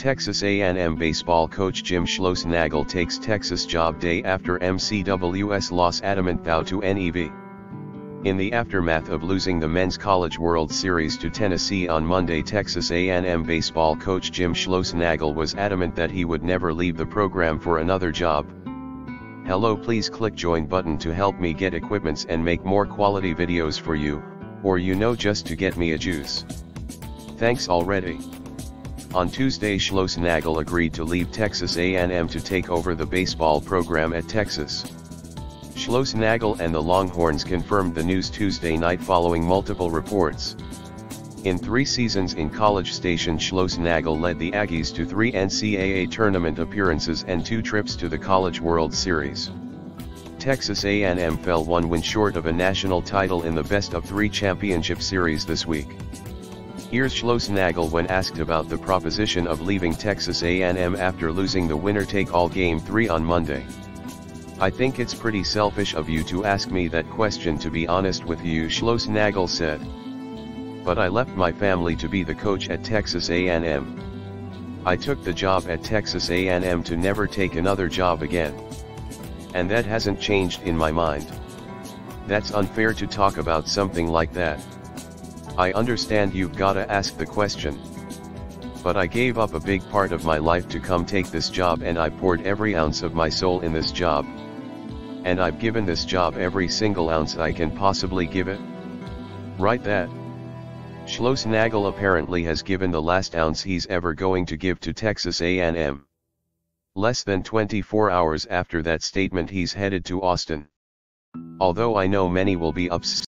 Texas A&M baseball coach Jim Schlossnagle takes Texas job day after MCWS loss adamant vow to NEV. In the aftermath of losing the Men's College World Series to Tennessee on Monday Texas A&M baseball coach Jim Schlossnagle was adamant that he would never leave the program for another job. Hello please click join button to help me get equipments and make more quality videos for you, or you know just to get me a juice. Thanks already. On Tuesday Schlossnagle agreed to leave Texas A&M to take over the baseball program at Texas. Schlossnagle and the Longhorns confirmed the news Tuesday night following multiple reports. In three seasons in College Station Schlossnagle led the Aggies to three NCAA tournament appearances and two trips to the College World Series. Texas A&M fell one win short of a national title in the best of three championship series this week. Here's Schlossnagle when asked about the proposition of leaving Texas A&M after losing the winner-take-all Game 3 on Monday. I think it's pretty selfish of you to ask me that question to be honest with you Schlossnagle said. But I left my family to be the coach at Texas A&M. I took the job at Texas A&M to never take another job again. And that hasn't changed in my mind. That's unfair to talk about something like that. I understand you've gotta ask the question. But I gave up a big part of my life to come take this job and I poured every ounce of my soul in this job. And I've given this job every single ounce I can possibly give it. Write that. Schlossnagle apparently has given the last ounce he's ever going to give to Texas A&M. Less than 24 hours after that statement he's headed to Austin. Although I know many will be upset.